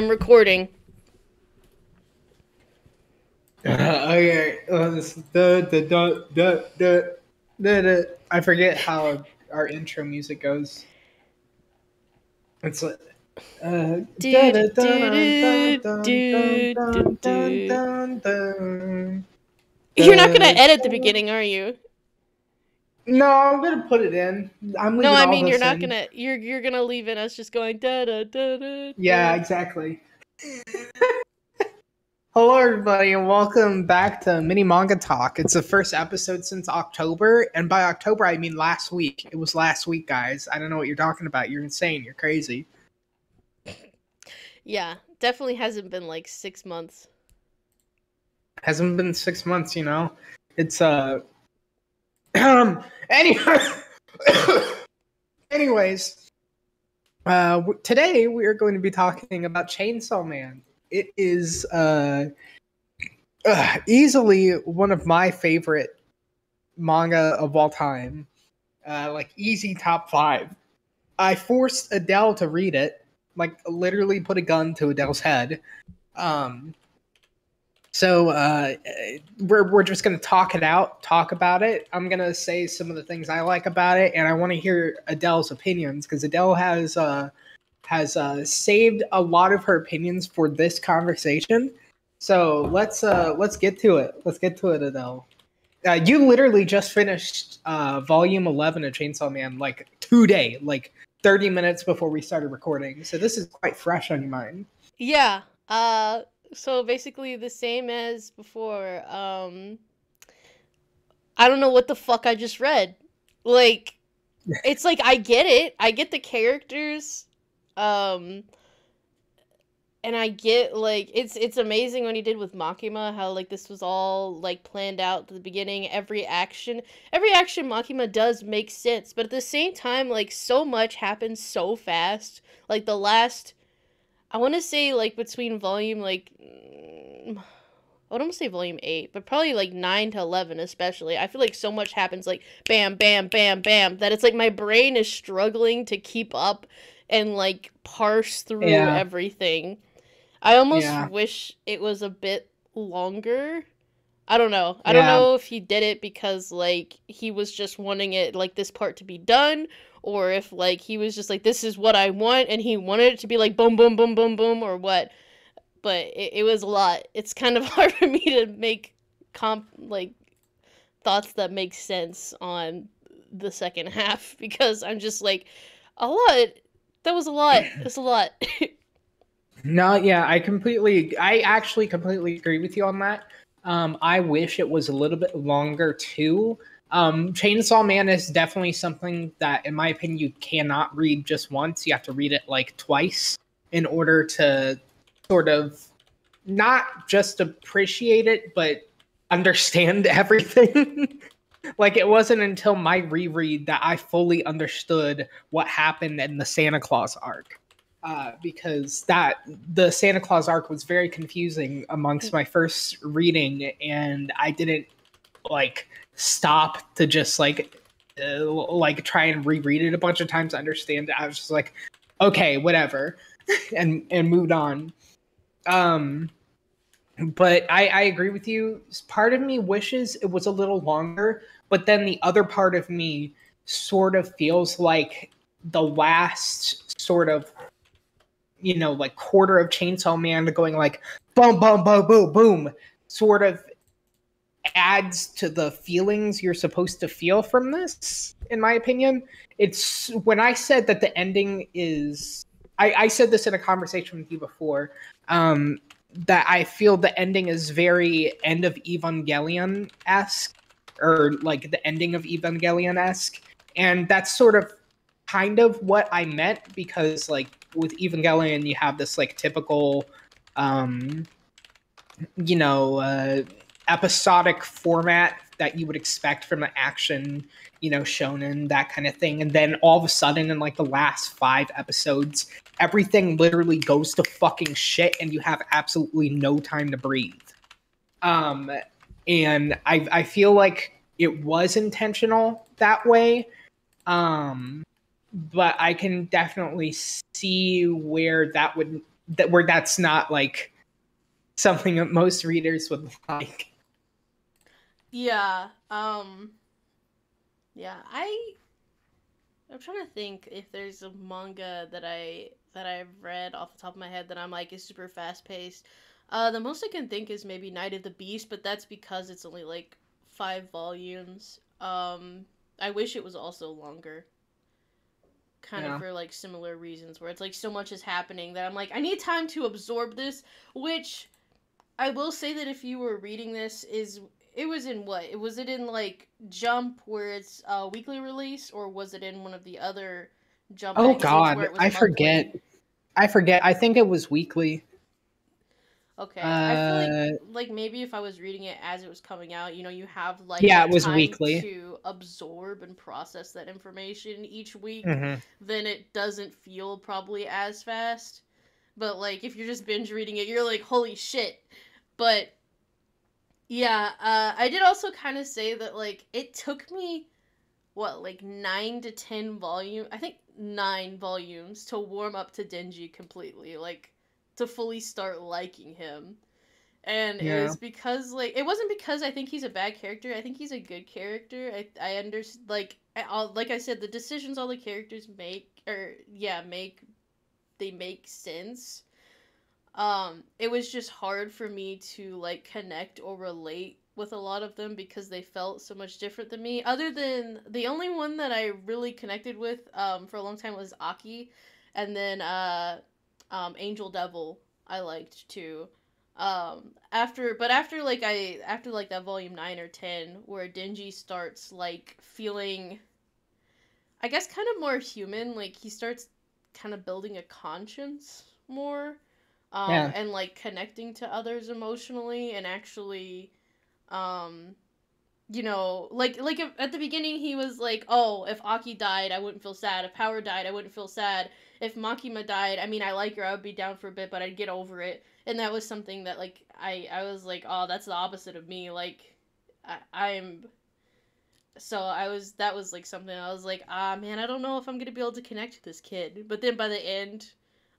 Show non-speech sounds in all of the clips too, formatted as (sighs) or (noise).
I am recording. Uh, (laughs) okay, uh, this, the, the, the, the, the, the, I forget how our intro music goes. It's like. Uh. You're not gonna edit the beginning, are you? No, I'm gonna put it in. I'm leaving. No, I mean you're not in. gonna. You're you're gonna leave in us just going da da da da. Yeah, exactly. Hello, everybody, and welcome back to Mini Manga Talk. It's the first episode since October, and by October, I mean last week. It was last week, guys. I don't know what you're talking about. You're insane. You're crazy. Yeah, definitely hasn't been like six months. Hasn't been six months, you know. It's uh. (coughs) Um. Anyway. (coughs) Anyways, uh, today we are going to be talking about Chainsaw Man. It is uh, uh easily one of my favorite manga of all time. Uh, like easy top five. I forced Adele to read it, like literally put a gun to Adele's head. Um, so uh, we're we're just gonna talk it out, talk about it. I'm gonna say some of the things I like about it, and I want to hear Adele's opinions because Adele has uh, has uh, saved a lot of her opinions for this conversation. So let's uh, let's get to it. Let's get to it, Adele. Uh, you literally just finished uh, volume 11 of Chainsaw Man like today, like 30 minutes before we started recording. So this is quite fresh on your mind. Yeah. Uh. So basically the same as before. Um. I don't know what the fuck I just read. Like, (laughs) it's like I get it. I get the characters. Um. And I get like it's it's amazing when he did with Makima how like this was all like planned out at the beginning. Every action, every action Makima does make sense, but at the same time, like so much happens so fast. Like the last, I want to say like between volume like, mm, I would almost say volume eight, but probably like nine to eleven especially. I feel like so much happens like bam, bam, bam, bam that it's like my brain is struggling to keep up and like parse through Yeah. everything. I almost Yeah. wish it was a bit longer. I don't know. I don't know if he did it because like he was just wanting it like this part to be done or if like he was just like this is what I want and he wanted it to be like boom boom boom boom boom or what. But it, it was a lot. It's kind of (laughs) hard for me to make comp like thoughts that make sense on the second (laughs) half because I'm just like a lot. That was a lot. (laughs) It's a lot. No, yeah, I completely, I actually completely agree with you on that. Um, I wish it was a little bit longer too. Um, Chainsaw Man is definitely something that, in my opinion, you cannot read just once. You have to read it like twice in order to sort of not just appreciate it, but understand (laughs) everything. like it wasn't until my reread that I fully understood what happened in the Santa Claus arc uh, because that the Santa Claus arc was very confusing amongst my first reading, and I didn't like stop to just like uh, like try and reread it a bunch of times to understand it. I was just like, okay, whatever, (laughs) and and moved on. Um, but I, I agree with you. Part of me wishes it was a little longer, but then the other part of me sort of feels like the last sort of you know like quarter of chainsaw man going like boom boom boom boom boom sort of adds to the feelings you're supposed to feel from this in my opinion. It's when i said that the ending is i, I said this in a conversation with you before um that i feel the ending is very end of evangelion-esque or like the ending of evangelion-esque. And that's sort of kind of what i meant because like with Evangelion, you have this like typical, um, you know, uh, episodic format that you would expect from an action, you know, shonen, that kind of thing. And then all of a sudden, in like the last five episodes, everything literally goes to fucking shit, and you have absolutely no time to breathe. Um, and I I feel like it was intentional that way. Um, but I can definitely see where that would that where that's not like something that most readers would (laughs) like. Yeah. Um Yeah, I I'm trying to think if there's a manga that I that I've read off the top of my head that I'm like is super fast paced. Uh the most I can think is maybe Night of the Beast, but that's because it's only like 5 volumes. Um I wish it was also longer. Kind Yeah. of for like similar reasons where it's like so much is happening that I'm like I need time to absorb this, which I will say that if you were reading this, is it was in what? It was it in like Jump where it's a weekly release, or was it in one of the other Jump? Oh god, where it was I monthly? forget. I forget. I think it was weekly. Okay, I feel Uh, like like maybe if I was reading it as it was coming out, you know, you have like Yeah, it was time weekly. to absorb and process that information each week. mhm. then it doesn't feel probably as fast. But like if you're just binge reading it, you're like, holy shit. But yeah, uh, I did also kind of say that like it took me what like nine to ten volume, I think nine volumes to warm up to Denji completely, like to fully start liking him. And it was because like it wasn't because I think he's a bad character. I think he's a good character. I I understand like I- like I said, the decisions all the characters make or yeah make they make sense. Um, it was just hard for me to like connect or relate with a lot of them because they felt so much different than me. Other than the only one that I really connected with um for a long time was Aki, and then uh um Angel Devil I liked too. Um after but after like i after like that volume 9 or 10 where denji starts like feeling i guess kind of more human like he starts kind of building a conscience more um Yeah. and like connecting to others emotionally and actually um you know like like at the beginning he was like oh if aki died i wouldn't feel sad if power died i wouldn't feel sad if makima died i mean i like her i would be down for a bit but i'd get over it and that was something that like I I was like, oh, that's the opposite of me. Like, I, I'm. So I was that was like something I was like, ah man, I don't know if I'm gonna be able to connect to this kid. But then by the end,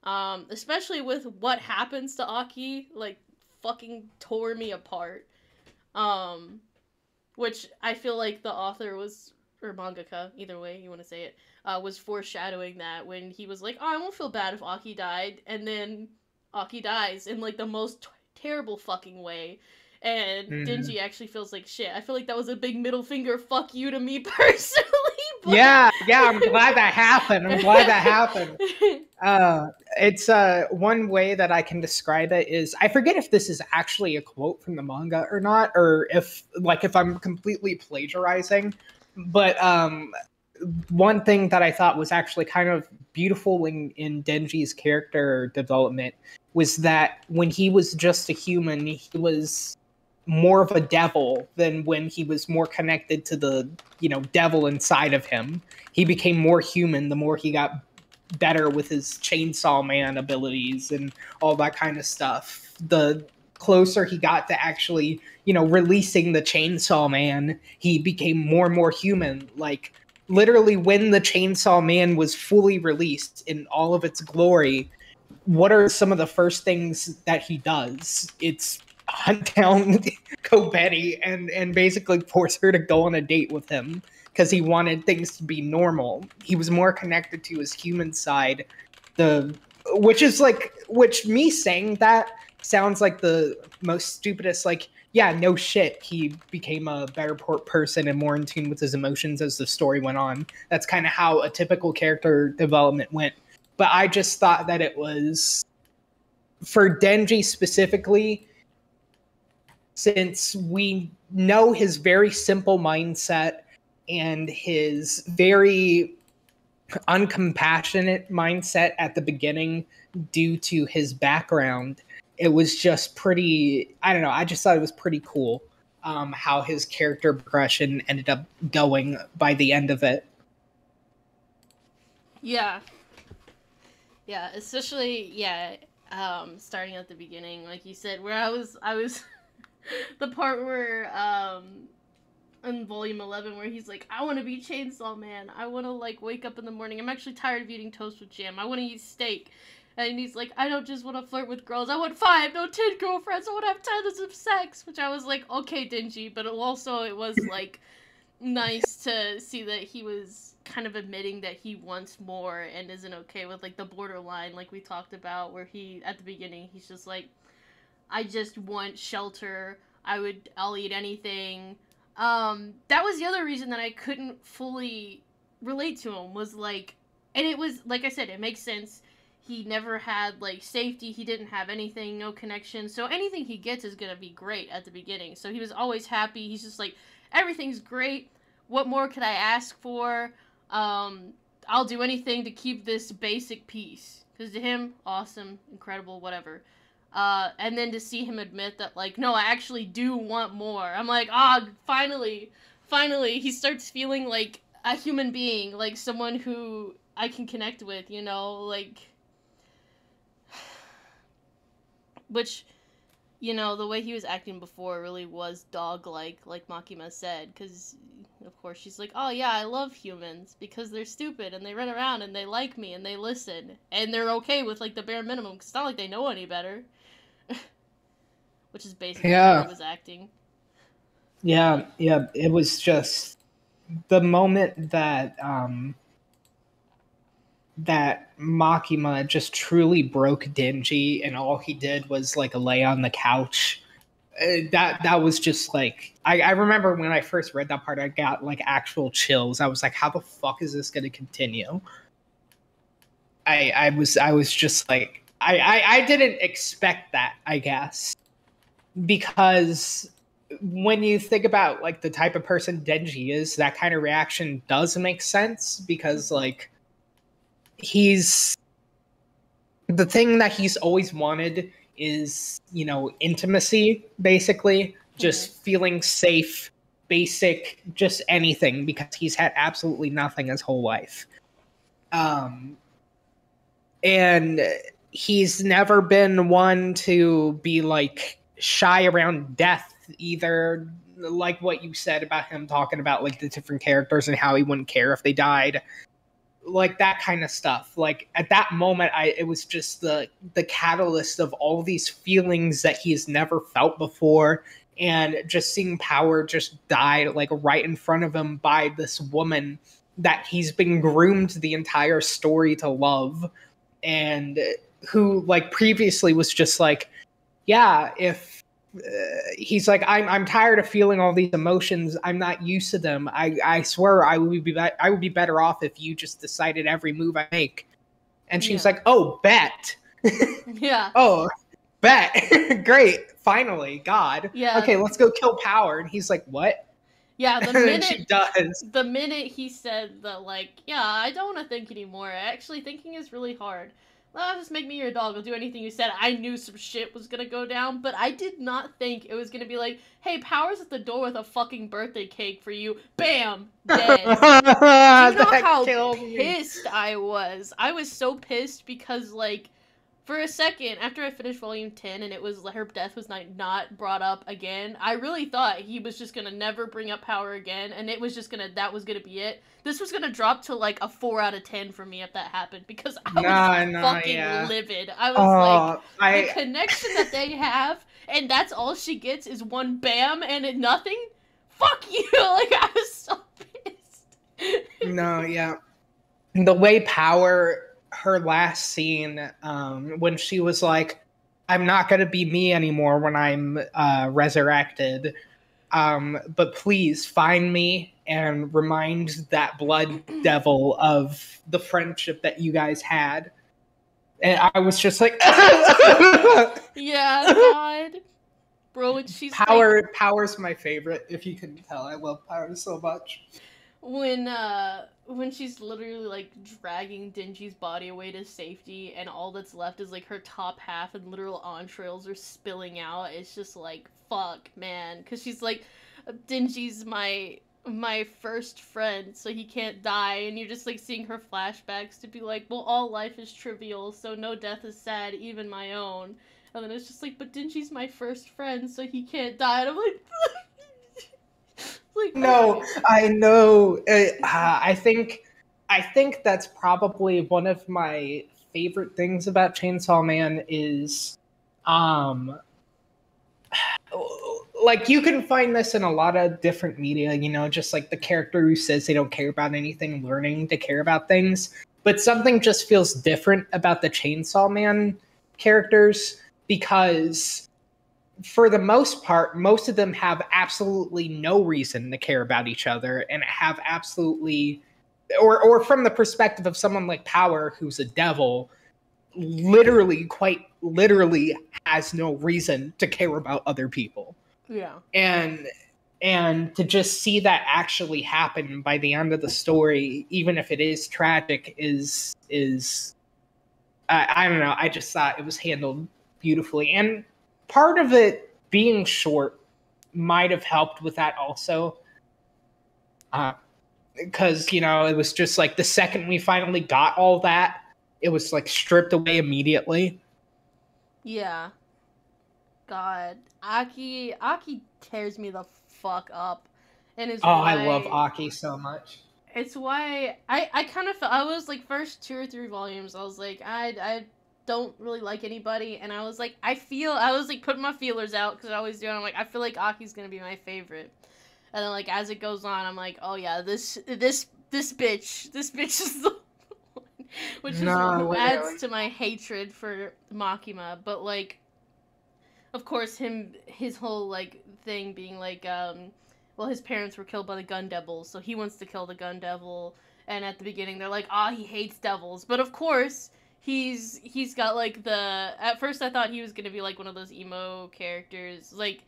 um, especially with what happens to Aki, like fucking tore me apart. Um, which I feel like the author was or mangaka, either way you want to say it, uh, was foreshadowing that when he was like, oh, I won't feel bad if Aki died, and then Aki dies in like the most t- terrible fucking way. And Mhm. Denji actually feels like shit. I feel like that was a big middle finger fuck you to me (laughs) personally. but- Yeah, yeah. I'm glad that happened. I'm glad that happened. (laughs) Uh, it's uh one way that I can describe it is I forget if this is actually a quote from the manga or not, or if like if I'm completely plagiarizing. But um, one thing that I thought was actually kind of beautiful in in Denji's character development was that when he was just a human, he was more of a devil than when he was more connected to the you know devil inside of him. He became more human the more he got better with his chainsaw man abilities and all that kind of stuff. The closer he got to actually, you know, releasing the chainsaw man, he became more and more human. Like literally when the chainsaw man was fully released in all of its glory, what are some of the first things that he does? It's hunt down (laughs) Kobeni and and basically force her to go on a date with him because he wanted things to be normal. He was more connected to his human side. The which is like which me saying that sounds like the most stupidest like yeah no shit he became a better person and more in tune with his emotions as the story went on that's kind of how a typical character development went but i just thought that it was for denji specifically since we know his very simple mindset and his very uncompassionate mindset at the beginning due to his background it was just pretty i don't know i just thought it was pretty cool um, how his character progression ended up going by the end of it Yeah. Yeah, especially yeah, um starting at the beginning like you said where I was I was (laughs) the part where um in volume 11 where he's like I want to be chainsaw man. I want to like wake up in the morning. I'm actually tired of eating toast with jam. I want to eat steak. And he's like, I don't just want to flirt with girls. I want five, no ten girlfriends. I want to have tons of sex. Which I was like, okay, Denji But also, it was (coughs) like nice to see that he was kind of admitting that he wants more and isn't okay with like the borderline, like we talked about, where he at the beginning he's just like, I just want shelter. I would, I'll eat anything. Um, that was the other reason that I couldn't fully relate to him was like, and it was like I said, it makes sense. He never had like safety. He didn't have anything no connection. So anything he gets is gonna be great at the beginning. So he was always happy. He's just like everything's great. What more could i ask for? Um i'll do anything to keep this basic peace. Because to him awesome incredible whatever uh and then to see him admit that like no i actually do want more. I'm like ah finally finally he starts feeling like a human being like someone who i can connect with you know like (sighs) which you know the way he was acting before really was dog like like makima said because of course she's like oh yeah i love humans because they're stupid and they run around and they like me and they listen and they're okay with like the bare minimum. Because it's not like they know any better (laughs) which is basically Yeah. how he was acting Yeah, yeah, it was just the moment that um that Makima just truly broke Denji and all he did was like lay on the couch. Uh, that that was just like I, I remember when I first read that part I got like actual chills. I was like, how the fuck is this gonna continue? I I was I was just like I, I, I didn't expect that, I guess. Because when you think about like the type of person Denji is, that kind of reaction does make sense because like he's the thing that he's always wanted is, you know, intimacy basically, just feeling safe, basic, just anything because he's had absolutely nothing his whole life. Um and he's never been one to be like shy around death either. Like what you said about him talking about like the different characters and how he wouldn't care if they died. Like that kind of stuff. Like at that moment i it was just the the catalyst of all these feelings that he's never felt before. And just seeing power just die like right in front of him by this woman that he's been groomed the entire story to love. And who like previously was just like yeah if uh, he's like I'm I'm tired of feeling all these emotions. I'm not used to them. I I swear I would be, I would be better off if you just decided every move I make. And she's Yeah. like oh bet. (laughs) Yeah. (laughs) Oh bet. (laughs) Great. Finally. God. Yeah. okay let's go kill power. And he's like what? Yeah the minute she does. the minute he said that, like, yeah, I don't want to think anymore. Actually, thinking is really hard. Well, just make me your dog. I'll do anything you said. I knew some shit was gonna go down, but I did not think it was gonna be like, hey, Power's at the door with a fucking birthday cake for you. Bam! Dead. (laughs) Do you (laughs) know That how killed me. pissed I was? I was so pissed because, like, for a second after I finished Volume Ten and it was her death was not not brought up again, I really thought he was just gonna never bring up power again, and it was just gonna that was gonna be it. This was gonna drop to like a four out of ten for me if that happened because I was Nah, nah, fucking yeah. livid. I was oh, like, Oh, I the connection that they have, and that's all she gets is one bam and it, nothing. Fuck you! (laughs) Like I was so (laughs) pissed. no, yeah. The way power her last scene, um, when she was like, I'm not gonna be me anymore when I'm uh resurrected. Um, but please find me and remind that blood (clears throat) devil of the friendship that you guys had. And I was just like (laughs) yeah, (laughs) God, bro. And she's like, Power Power's my favorite, if you can tell. I love Power so much. when uh when she's literally like dragging Denji's body away to safety, and all that's left is like her top half, and literal entrails are spilling out. It's just like fuck, man, because she's like, Denji's my my first friend, so he can't die, and you're just like seeing her flashbacks to be like, well, all life is trivial, so no death is sad, even my own. And then it's just like, but Denji's my first friend, so he can't die. And I'm like, (laughs) (laughs) like No, I know. Uh, I think, I think that's probably one of my favorite things about Chainsaw Man is um (sighs) like you can find this in a lot of different media, you know, just like the character who says they don't care about anything learning to care about things. But something just feels different about the Chainsaw Man characters because for the most part, most of them have absolutely no reason to care about each other and have absolutely or or from the perspective of someone like Power who's a devil, literally quite literally has no reason to care about other people. Yeah. And and to just see that actually happen by the end of the story, even if it is tragic, is is I, I don't know. I just thought it was handled beautifully, and part of it being short might have helped with that also. Uh, because you know it was just like the second we finally got all that, it was like stripped away immediately. Yeah. God, Aki Aki tears me the fuck up, and it's Oh, why, I love Aki so much. It's why I I kind of felt I was like first two or three volumes. I was like I I don't really like anybody, and I was like I feel I was like putting my feelers out because I always do. And I'm like I feel like Aki's gonna be my favorite, and then like as it goes on, I'm like oh yeah this this this bitch this bitch is the (laughs) one, which is No, what adds to my hatred for Makima. But like of course him his whole like thing being like um well his parents were killed by the gun devils so he wants to kill the gun devil. And at the beginning they're like ah he hates devils. But of course he's he's got like the at first i thought he was gonna be like one of those emo characters like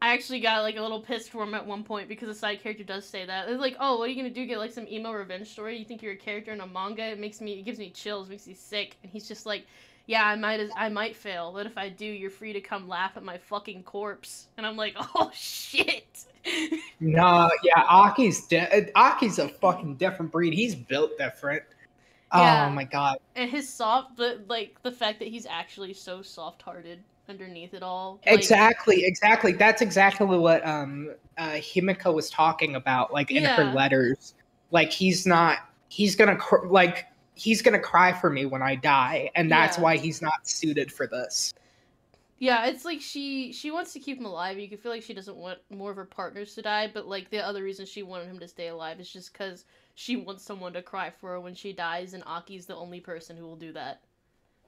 i actually got like a little pissed for him at one point because the side character does say that it's like oh what are you gonna do get like some emo revenge story you think you're a character in a manga it makes me it gives me chills makes me sick and he's just like yeah, I might as I might fail, but if I do, you're free to come laugh at my fucking corpse. And I'm like, (laughs) oh shit. nah, yeah, Aki's de- Aki's a fucking different breed. He's built different. Yeah. Oh my god. and his soft, but like the fact that he's actually so soft-hearted underneath it all. like- Exactly, exactly. That's exactly what um uh Himiko was talking about like in her letters. Like he's not he's going to cr- like he's going to cry for me when I die and that's Yeah. why he's not suited for this. Yeah, it's like she she wants to keep him alive. You can feel like she doesn't want more of her partners to die, but like the other reason she wanted him to stay alive is just because she wants someone to cry for her when she dies, and Aki's the only person who will do that.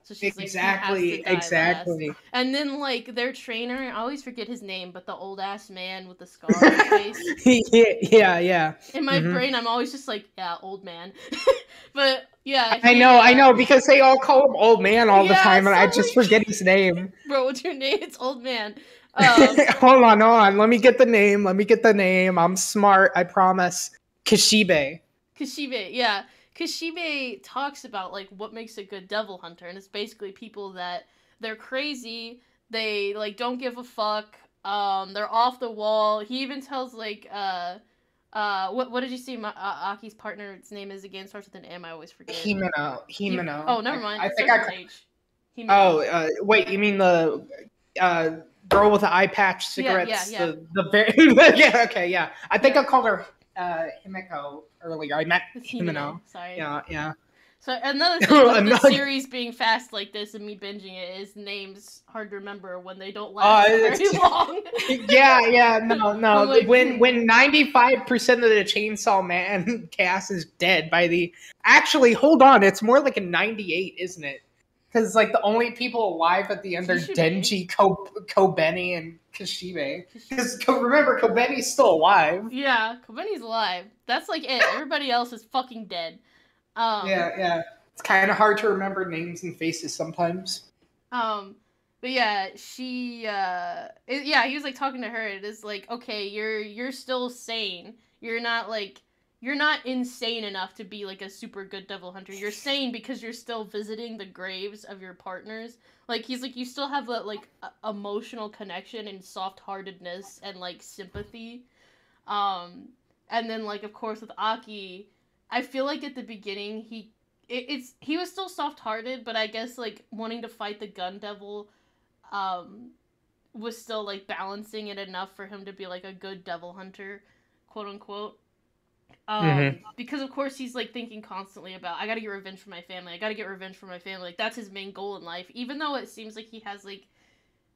So she's like, exactly, last. exactly. And then like their trainer, I always forget his name, but the old ass man with the scar on his face. (laughs) yeah, yeah, yeah. In my Mhm. brain, I'm always just like, yeah, old man. (laughs) but yeah, I know, I uh, know, because they all call him old man all the time, and I just like- forget his name. (laughs) Bro, what's your name? It's old man. Um, hold on, hold on. Let me get the name. Let me get the name. I'm smart. I promise. Kishibe. Kishibe, yeah. Kishibe talks about like what makes a good devil hunter, and it's basically people that they're crazy, they like don't give a fuck, um, they're off the wall. He even tells like uh uh what what did you see Ma- uh, Aki's partner's name is again starts with an M. I always forget. Himeno. Him- Himeno. Oh, never mind. I, it think I. H. Himeno. Oh, uh, wait. You mean the uh, girl with the eye patch Yeah, yeah, cigarettes? yeah. The the very (laughs) yeah. Okay, yeah. I think I called her uh, Himeko earlier. I meant It's Himeno. Himeno. Sorry. Yeah, yeah. So another (laughs) thing with the series being fast like this and me binging it is names hard to remember when they don't Uh, last very (laughs) long. yeah, yeah, no, (laughs) no. Like, when hmm. when ninety five percent of the Chainsaw Man cast is dead by the actually, hold on, it's more like a ninety eight, isn't it? Because like the only people alive at the end are Denji, Ko- Kobeni, and Kishibe. Because remember, Kobeni's still alive. Yeah, Kobeni's alive. That's like it. Everybody else is fucking dead. Um, yeah, yeah. It's kind of hard to remember names and faces sometimes. Um, but yeah, she. Uh, it- yeah, he was like talking to her. It is like, okay, you're you're still sane. You're not like you're not insane enough to be like a super good devil hunter. You're sane because you're still visiting the graves of your partners. Like he's like you still have that like a- emotional connection and soft-heartedness and like sympathy. Um, and then like of course with Aki, I feel like at the beginning he it, it's he was still soft-hearted, but I guess like wanting to fight the gun devil um was still like balancing it enough for him to be like a good devil hunter, quote unquote. Um, Mhm. because of course he's like thinking constantly about I gotta get revenge for my family. I gotta get revenge for my family. Like that's his main goal in life. Even though it seems like he has like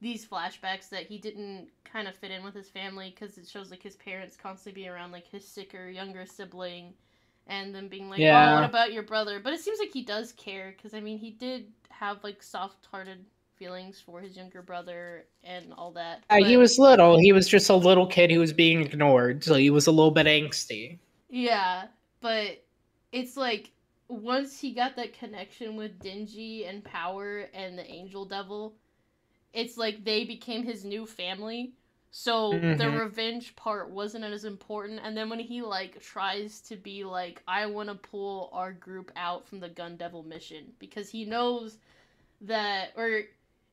these flashbacks that he didn't kind of fit in with his family because it shows like his parents constantly being around like his sicker younger sibling, and then being like, "Oh, what about your brother?" But it seems like he does care because I mean he did have like soft-hearted feelings for his younger brother and all that. Uh, he was little. He was just a little kid who was being ignored, so he was a little bit angsty. Yeah, but it's like once he got that connection with Denji and Power and the Angel Devil, it's like they became his new family. So the Mhm. revenge part wasn't as important. And then when he like tries to be like, I want to pull our group out from the Gun Devil mission because he knows that, or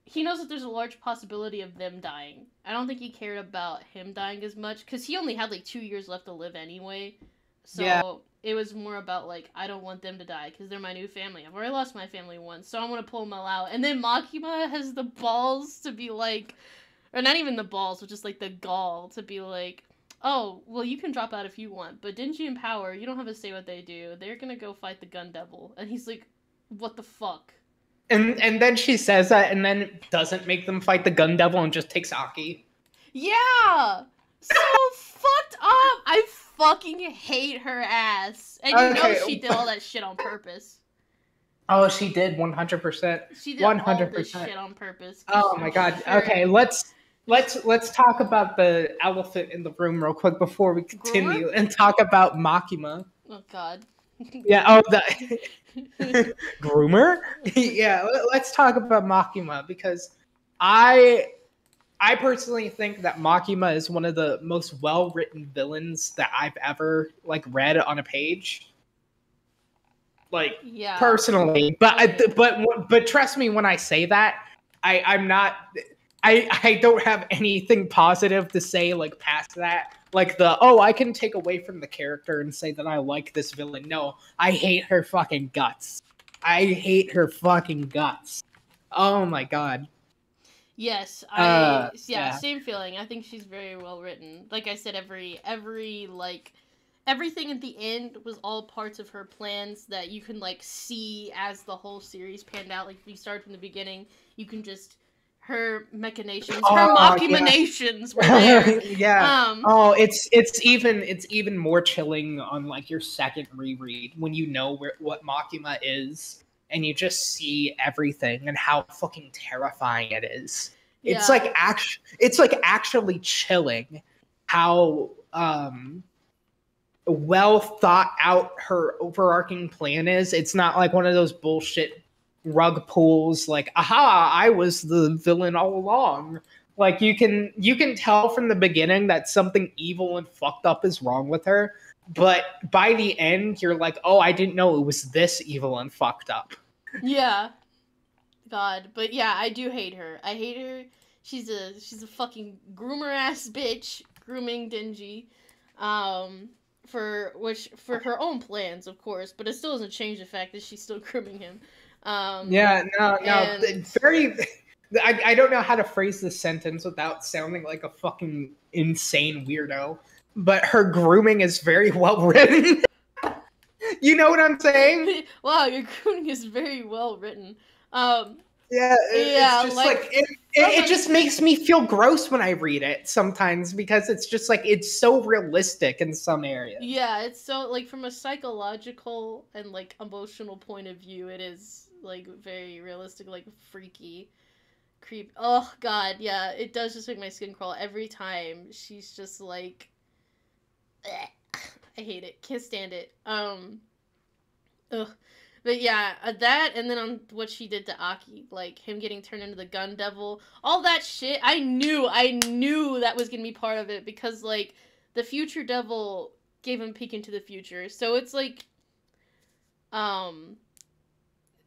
he knows that there's a large possibility of them dying. I don't think he cared about him dying as much because he only had like two years left to live anyway. So Yeah. it was more about like I don't want them to die because they're my new family. I've already lost my family once, so I want to pull them all out. And then Makima has the balls to be like, or not even the balls, but just like the gall to be like, oh well, you can drop out if you want, but Denji and Power, you don't have to say what they do. They're gonna go fight the Gun Devil, and he's like, what the fuck? And and then she says that, and then doesn't make them fight the gun devil and just takes Aki. Yeah, so (laughs) fucked up. I fucking hate her ass, and you know she did all that shit on purpose. Oh, she did one hundred percent. She did all this 100%. shit on purpose. Oh my god. sure- Okay, let's let's let's talk about the elephant in the room real quick before we continue and talk about Makima. Oh god. Yeah. Oh, the (laughs) (laughs) groomer. (laughs) yeah. let- Let's talk about Makima because I I personally think that Makima is one of the most well written villains that I've ever like read on a page. Like yeah. personally. But I, but but trust me when i say that i i'm not i i don't have anything positive to say like past that. Like the oh i can take away from the character and say that i like this villain. No i hate her fucking guts. I hate her fucking guts. Oh my god Yes, I Uh, yeah, yeah. same feeling. I think she's very well written. Like I said, every every like everything at the end was all parts of her plans that you can like see as the whole series panned out. Like if you start from the beginning, you can just her machinations, her Oh, machinations were there. (laughs) yeah Um, Oh, it's it's even it's even more chilling on like your second reread when you know where what Makima is and you just see everything and how fucking terrifying it is. It's like act it's like actually chilling how um well thought out her overarching plan is. It's not like one of those bullshit rug pulls like aha, I was the villain all along like you can you can tell from the beginning that something evil and fucked up is wrong with her but by the end you're like oh i didn't know it was this evil and fucked up Yeah. God, but yeah, I do hate her. I hate her. She's a she's a fucking groomer ass bitch, grooming Denji, um, for which for her own plans, of course. But it still doesn't change the fact that she's still (laughs) grooming him. Um, yeah no no And- very (laughs) I, I don't know how to phrase this sentence without sounding like a fucking insane weirdo but her grooming is very well (laughs) written (laughs) you know what i'm saying (laughs) wow, your grooming is very well written. Um, Yeah, it- Yeah, it's just like, like, it, it, it just makes me feel gross when I read it sometimes because it's just like it's so realistic in some areas. yeah, it's so like from a psychological and like emotional point of view, it is like very realistic, like freaky, creep. Oh god, yeah, it does just make my skin crawl every time. She's just like, "Ugh." I hate it, can't stand it. Um, ugh. But yeah, uh, that and then on what she did to Aki, like him getting turned into the gun devil, all that shit. I knew, I knew that was gonna be part of it because like the future devil gave him a peek into the future, so it's like, um,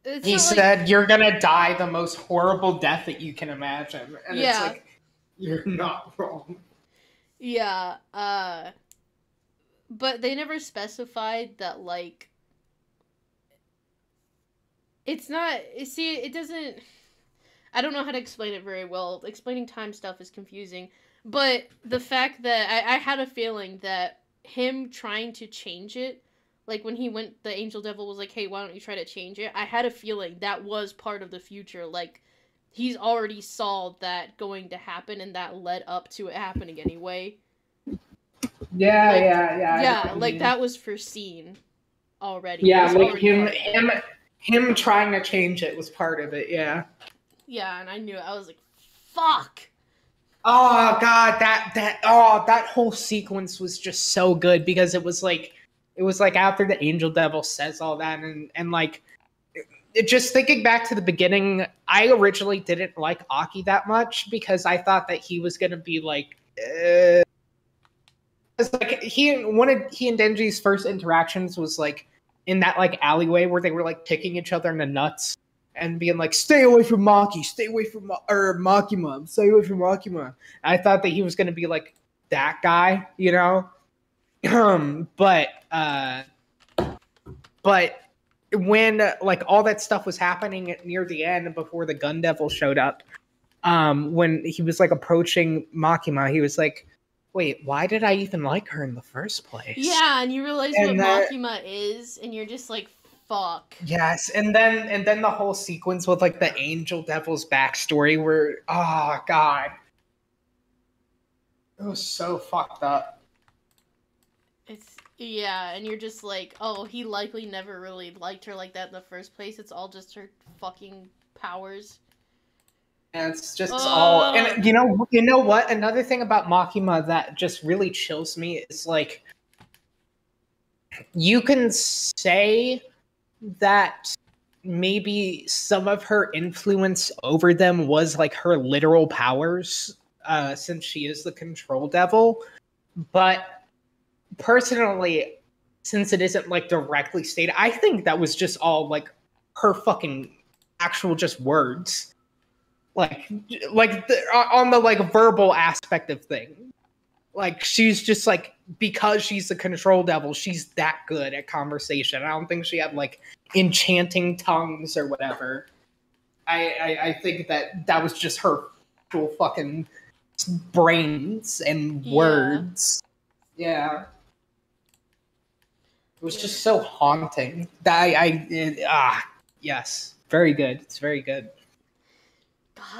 it's He not like- said, "You're gonna die the most horrible death that you can imagine," and Yeah. it's like you're not wrong. Yeah, uh but they never specified that like it's not see it doesn't I don't know how to explain it very well. Explaining time stuff is confusing, but the fact that I, I had a feeling that him trying to change it, like when he went, the angel devil was like, "Hey, why don't you try to change it?" I had a feeling that was part of the future. Like he's already saw that going to happen, and that led up to it happening anyway. Yeah, Like, yeah, yeah. Yeah, like that was foreseen already. Yeah, like already him, part of it. him, him trying to change it was part of it. Yeah. Yeah, and I knew it. I was like, "Fuck." Oh god, that that oh that whole sequence was just so good because it was like it was like after the angel devil says all that and and like just thinking back to the beginning, I originally didn't like Aki that much because I thought that he was gonna be like. Uh, it's like he one of he and Denji's first interactions was like in that like alleyway where they were like kicking each other in the nuts and being like, "Stay away from Maki, stay away from Ma- or Makima, stay away from Makima." I thought that he was going to be like that guy, you know. Um, (clears throat) but uh, but when like all that stuff was happening near the end before the Gun Devil showed up, um, when he was like approaching Makima, he was like, "Wait, why did I even like her in the first place?" Yeah, and you realize And what that- Makima is, and you're just like, "Fuck." Yes, and then and then the whole sequence with like the angel devil's backstory where oh god. It was so fucked up. It's yeah, and you're just like, "Oh, he likely never really liked her like that in the first place. It's all just her fucking powers." And it's just all and you know you know what? Another thing about Makima that just really chills me is like you can say that maybe some of her influence over them was like her literal powers uh since she is the control devil. But personally since it isn't like directly stated i think that was just all like her fucking actual just words like like the, on the like verbal aspect of things. Like she's just like because she's the control devil she's that good at conversation. I don't think she had like enchanting tongues or whatever. I i, I think that that was just her actual fucking brains and Yeah. words. Yeah. It was just so haunting. That i i it, ah yes. Very good. It's very good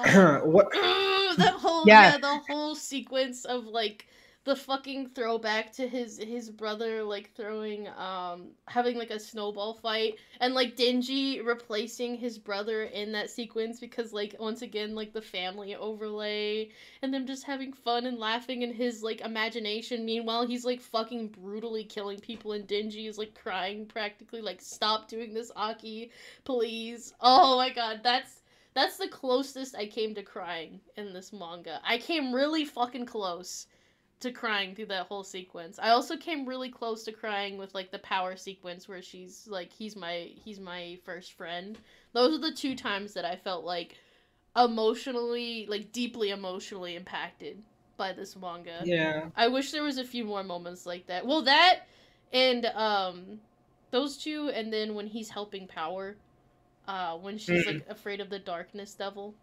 God. (clears throat) what that whole Yeah. yeah. the whole sequence of like the fucking throwback to his his brother like throwing um having like a snowball fight and like Denji replacing his brother in that sequence because like once again like the family overlay and them just having fun and laughing in his like imagination meanwhile he's like fucking brutally killing people and Denji is like crying practically like stop doing this Aki please oh my god that's that's the closest I came to crying in this manga. I came really fucking close to crying through that whole sequence. I also came really close to crying with like the power sequence where she's like he's my he's my first friend. Those are the two times that I felt like emotionally like deeply emotionally impacted by this manga. yeah I wish there was a few more moments like that. Well, that and um those two and then when he's helping Power uh when she's like afraid of the darkness devil.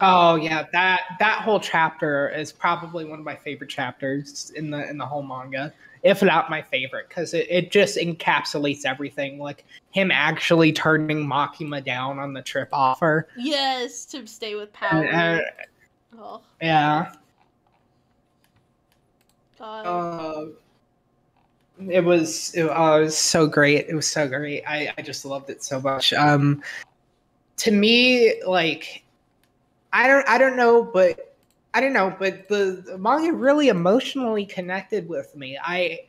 Oh yeah, that that whole chapter is probably one of my favorite chapters in the in the whole manga, if not my favorite, because it, it just encapsulates everything. Like him actually turning Makima down on the trip offer. Yes, to stay with Power. Uh, oh yeah, god. uh, it was it, oh, it was so great. It was so great. I I just loved it so much. Um, to me, like I don't I don't know, but I don't know, but the, the manga really emotionally connected with me. I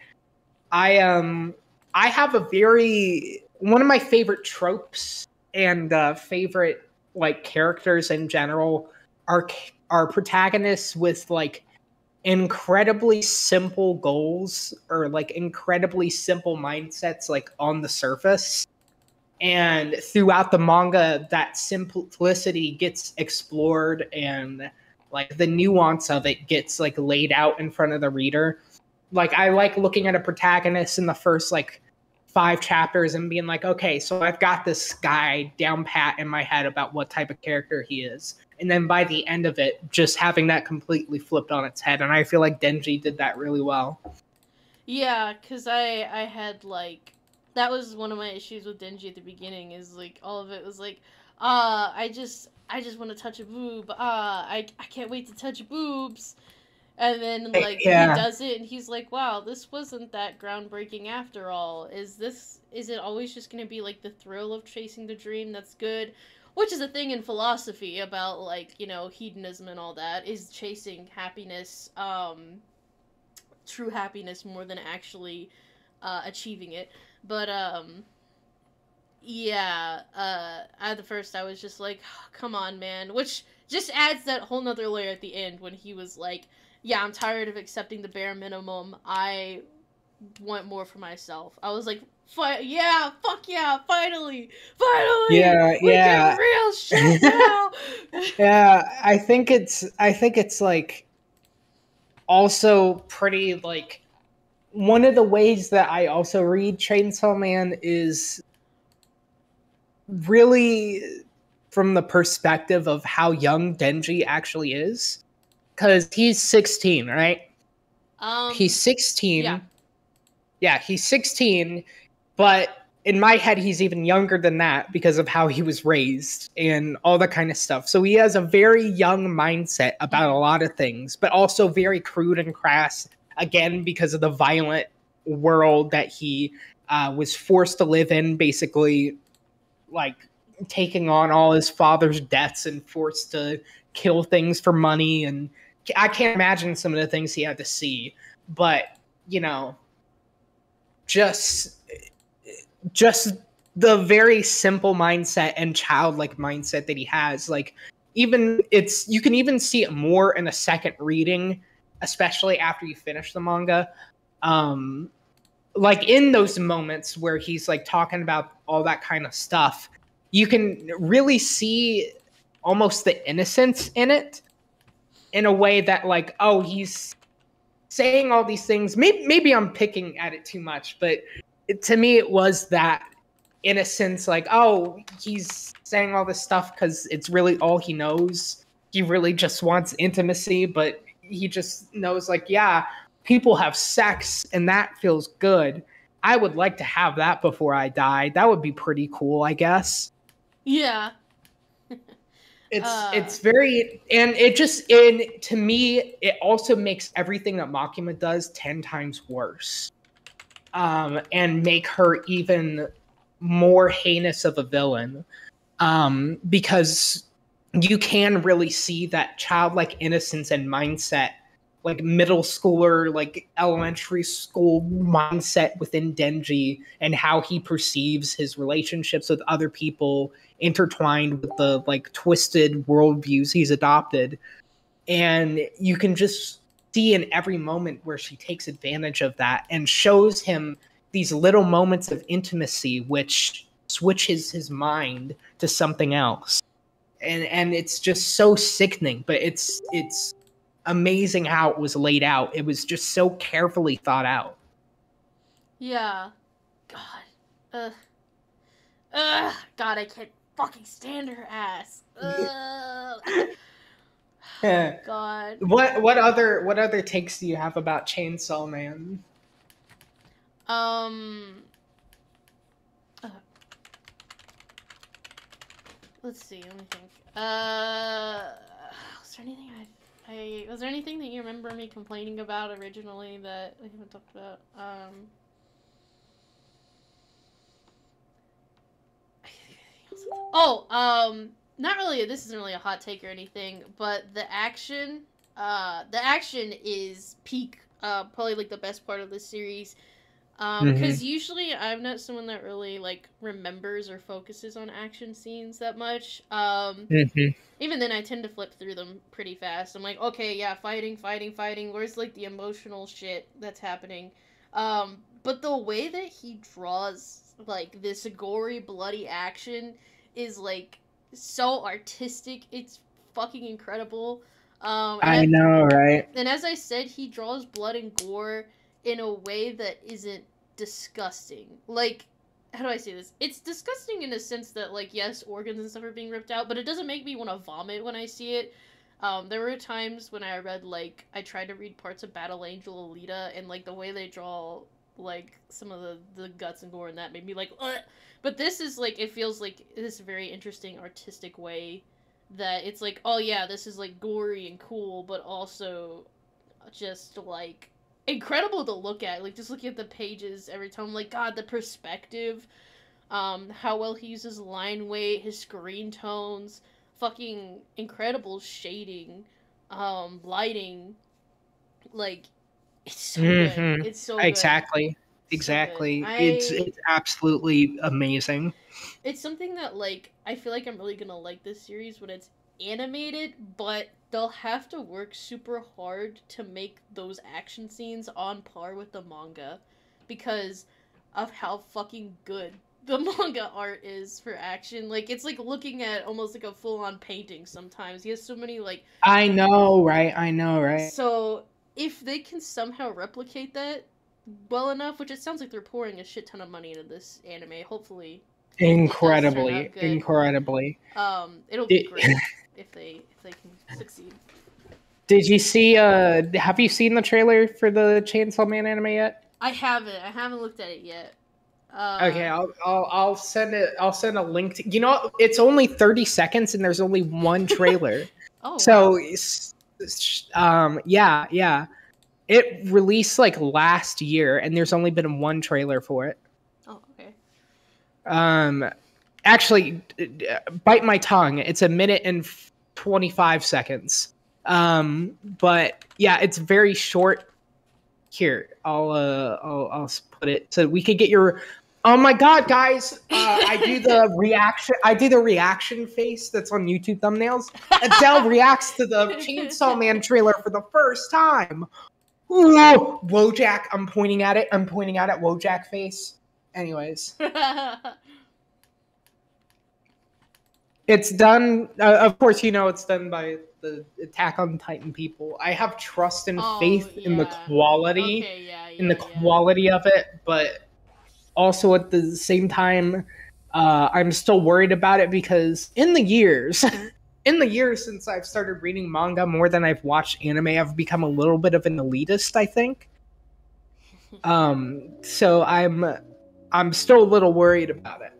I um I have a very one of my favorite tropes and uh, favorite like characters in general are are protagonists with like incredibly simple goals or like incredibly simple mindsets like on the surface. And throughout the manga that simplicity gets explored and like the nuance of it gets like laid out in front of the reader. Like i like looking at a protagonist in the first like five chapters and being like okay so i've got this guy down pat in my head about what type of character he is and then by the end of it just having that completely flipped on its head and i feel like denji did that really well Yeah, cuz I I had like that was one of my issues with Denji at the beginning is like all of it was like uh I just I just want to touch a boob. Uh I I can't wait to touch boobs. And then like yeah. he does it and he's like, "Wow, this wasn't that groundbreaking after all. Is this is it always just going to be like the thrill of chasing the dream that's good?" Which is a thing in philosophy about like, you know, hedonism and all that is chasing happiness um true happiness more than actually uh achieving it. But um yeah, uh at the first I was just like, oh, "Come on, man." Which just adds that whole nother layer at the end when he was like yeah, I'm tired of accepting the bare minimum. I want more for myself. I was like, Fi- yeah, fuck yeah, finally, finally, yeah, we yeah, get real (laughs) shit now. (laughs) yeah, I think it's, I think it's like also pretty like one of the ways that I also read Chainsaw Man is really from the perspective of how young Denji actually is because he's 16, right? Um, he's 16. yeah. Yeah, he's 16, but in my head, he's even younger than that because of how he was raised and all that kind of stuff. So he has a very young mindset about a lot of things, but also very crude and crass, again, because of the violent world that he uh, was forced to live in, basically, like taking on all his father's debts and forced to kill things for money and I can't imagine some of the things he had to see, but you know, just just the very simple mindset and childlike mindset that he has, like even it's you can even see it more in a second reading, especially after you finish the manga. Um like in those moments where he's like talking about all that kind of stuff, you can really see almost the innocence in it in a way that like oh he's saying all these things. Maybe maybe i'm picking at it too much but it, to me it was that innocence like oh he's saying all this stuff because it's really all he knows. He really just wants intimacy but he just knows like yeah people have sex and that feels good. I would like to have that before i die. That would be pretty cool i guess. Yeah it's Uh. it's very and it just in to me it also makes everything that Makima does 10 times worse. Um and make her even more heinous of a villain. Um because you can really see that childlike innocence and mindset like middle schooler like elementary school mindset within Denji and how he perceives his relationships with other people intertwined with the like twisted worldviews he's adopted. And you can just see in every moment where she takes advantage of that and shows him these little moments of intimacy which switches his mind to something else. And and it's just so sickening, but it's it's amazing how it was laid out. It was just so carefully thought out. Yeah. God. Ugh. Ugh. God, I can't fucking stand her ass. (laughs) Ugh. God. What what other what other takes do you have about Chainsaw Man? Um. uh, let's see. Let me think. Uh, was there anything I, I was there anything that you remember me complaining about originally that we haven't talked about? Um. Oh, um, not really. This isn't really a hot take or anything, but the action, uh, the action is peak. Uh, probably like the best part of the series. Um, because usually I'm not someone that really like remembers or focuses on action scenes that much. Um, even then I tend to flip through them pretty fast. I'm like, okay, yeah, fighting, fighting, fighting. Where's like the emotional shit that's happening? Um, but the way that he draws like this gory, bloody action is like so artistic. It's fucking incredible. Um, I know, right? and as I said, he draws blood and gore in a way that isn't disgusting. Like, how do I say this? It's disgusting in a sense that, like, yes, organs and stuff are being ripped out, but it doesn't make me want to vomit when I see it. Um, there were times when I read like I tried to read parts of Battle Angel Alita and like the way they draw like some of the the guts and gore and that made me like Ugh! but this is like it feels like this very interesting artistic way that it's like oh yeah this is like gory and cool but also just like incredible to look at like just looking at the pages every time like god the perspective um how well he uses line weight his screen tones fucking incredible shading um lighting like it's so Mhm. good it's so good. exactly. So good. Exactly. I- It's it's absolutely amazing. it's something that like I feel like I'm really gonna like this series when it's animated, but they'll have to work super hard to make those action scenes on par with the manga because of how fucking good (laughs) the manga art is for action. Like it's like looking at almost like a full on painting sometimes. He has so many like I know, right? I know, right? so if they can somehow replicate that well enough, which it sounds like they're pouring a shit ton of money into this anime, hopefully Incredibly, incredibly. Um, it'll be Did- great (laughs) if they if they can succeed. Did you see? Uh, have you seen the trailer for the Chainsaw Man anime yet? I haven't. I haven't looked at it yet. Uh, Okay, I'll, I'll I'll send it. I'll send a link to. You know, it's only thirty seconds, and there's only one trailer. (laughs) Oh. so, s- um, yeah, yeah. It released like last year, and there's only been one trailer for it. Oh, okay. Um, actually, bite my tongue. It's a minute and twenty five seconds. Um, but yeah, it's very short. Here, I'll uh, I'll, I'll put it so we could get your. Oh my god, guys! Uh, I do the reaction. I do the reaction face that's on YouTube thumbnails. Adelle (laughs) reacts to the Chainsaw Man trailer for the first time. Whoa, Wojak! I'm pointing at it. I'm pointing out at it. Wojak face. Anyways. It's done. Uh, of course, you know it's done by the Attack on Titan people. I have trust and Oh, faith in the quality, okay, yeah, yeah, in the yeah. quality of it, but also at the same time, uh, I'm still worried about it because in the years, (laughs) in the years since I've started reading manga more than I've watched anime, I've become a little bit of an elitist. I think. (laughs) Um. So I'm, I'm still a little worried about it.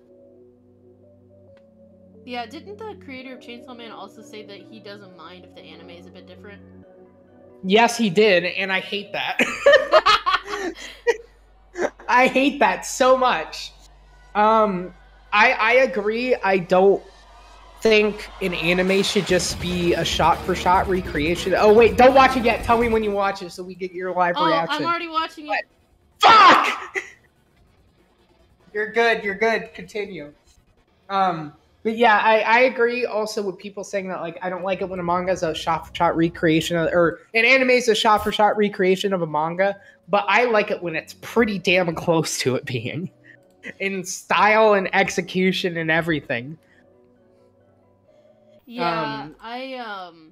Yeah, didn't the creator of Chainsaw Man also say that he doesn't mind if the anime is a bit different? Yes, he did, and I hate that. (laughs) I hate that so much. Um, I I agree. I don't think an anime should just be a shot for shot recreation. Oh wait, don't watch it yet. Tell me when you watch it so we get your live oh, reaction. I'm already watching it. Fuck! (laughs) You're good. You're good. Continue. Um, but yeah, I, I agree also with people saying that like I don't like it when a manga is a shot for shot recreation of, or an anime is a shot for shot recreation of a manga, but I like it when it's pretty damn close to it being in style and execution and everything. Yeah, Um, I um